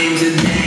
names and names.